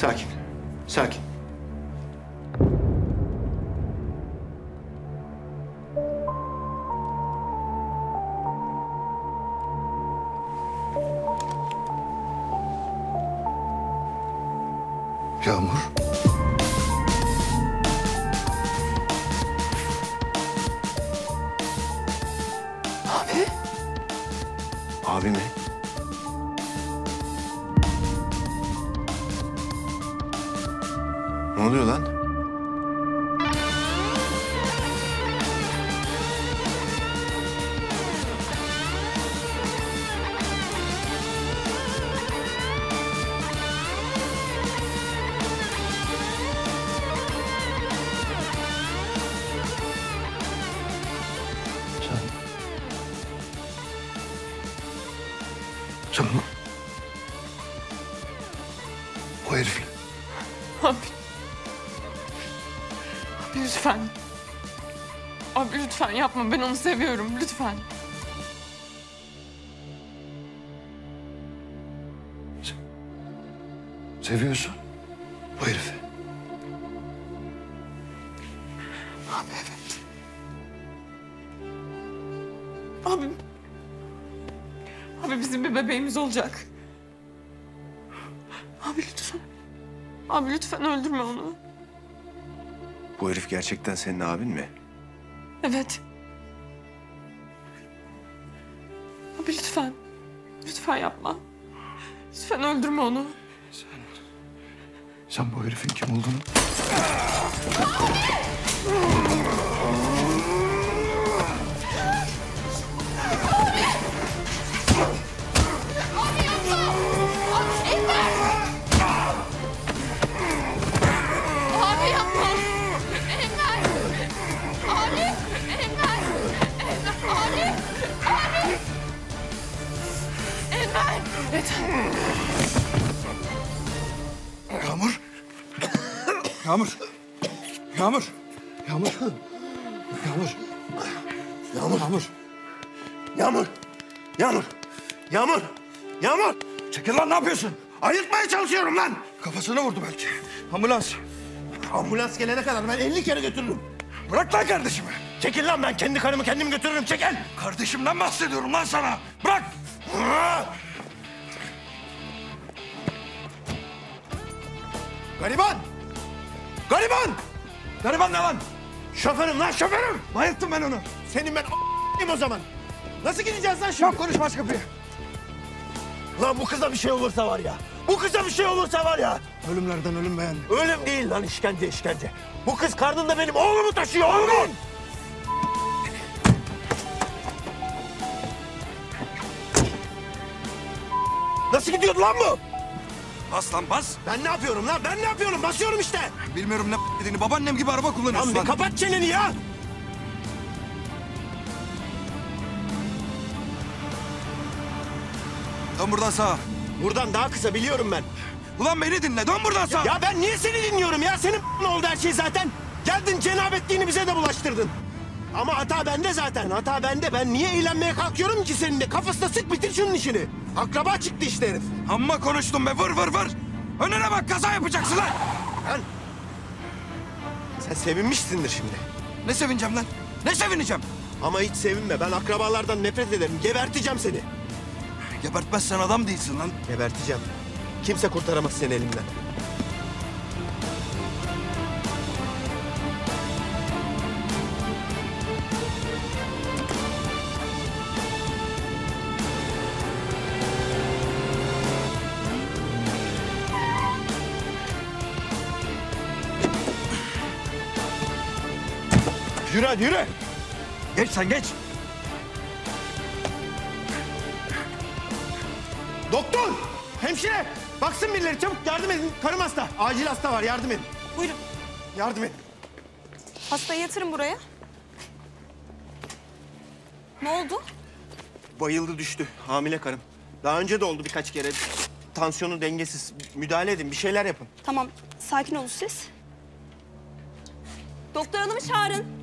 Sakin. Sakin. Yağmur. Abi. Abi mi? Ne oluyor lan? Can. Can mı? O herifin. Abi. Lütfen. Abi lütfen yapma. Ben onu seviyorum. Lütfen. Seviyorsun. O herifi. Abi evet. Abi. Abi bizim bir bebeğimiz olacak. Abi lütfen. Abi lütfen öldürme onu. Bu herif gerçekten senin abin mi? Evet. Abi lütfen. Lütfen yapma. Lütfen öldürme onu. Sen bu herifin kim olduğunu... Abi Enver. Yağmur. Yağmur. Yağmur. Yağmur. Yağmur. Yağmur. Yağmur. Yağmur! Yağmur! Yağmur! Yağmur! Çekil lan ne yapıyorsun? Ayırtmaya çalışıyorum lan! Kafasına vurdu belki. Ambulans. Ambulans gelene kadar ben 50 kere götürürüm. Bırak lan kardeşimi. Çekil lan ben kendi karımı kendim götürürüm çekil! Kardeşimden bahsediyorum lan sana. Bırak. Gariban! Gariban! Gariban ne lan? Şoförüm lan şoförüm! Bayılttım ben onu. Senin ben o zaman. Nasıl gideceğiz lan şimdi? Çok konuşma aç kapıyı. Lan bu kıza bir şey olursa var ya. Bu kıza bir şey olursa var ya. Ölümlerden ölüm beğen. Ölüm değil lan işkence işkence. Bu kız karnında benim oğlumu taşıyor oğlumu. Nasıl gidiyordu lan bu? Bas lan bas. Ben ne yapıyorum lan? Ben ne yapıyorum? Basıyorum işte. Bilmiyorum ne dediğini. Babaannem gibi araba kullanıyorsun Lan bir kapat çeneni ya. Dön buradan sağa. Buradan daha kısa biliyorum ben. Ulan beni dinle. Dön buradan sağa. Ya ben niye seni dinliyorum ya? Senin oldu her şey zaten? Geldin cenabetliğini bize de bulaştırdın. Ama hata bende zaten. Hata bende. Ben niye eğlenmeye kalkıyorum ki seninle? Kafasına sık bitir şunun işini. Akraba çıktı işte herif. Amma konuştum be. Vır vır vır. Önüne bak kaza yapacaksın lan. Ben... Sen sevinmişsindir şimdi. Ne sevineceğim lan? Ne sevineceğim? Ama hiç sevinme. Ben akrabalardan nefret ederim. Geberteceğim seni. Gebertmezsen adam değilsin lan. Geberteceğim. Kimse kurtaramaz seni elimden. Yürü hadi yürü. Geç sen geç. Doktor! Hemşire! Baksın birileri çabuk yardım edin. Karım hasta. Acil hasta var yardım edin. Buyurun. Yardım edin. Hastayı yatırın buraya. Ne oldu? Bayıldı düştü. Hamile karım. Daha önce de oldu birkaç kere. Tansiyonu dengesiz. Müdahale edin bir şeyler yapın. Tamam, sakin olun siz. Doktor hanımı çağırın.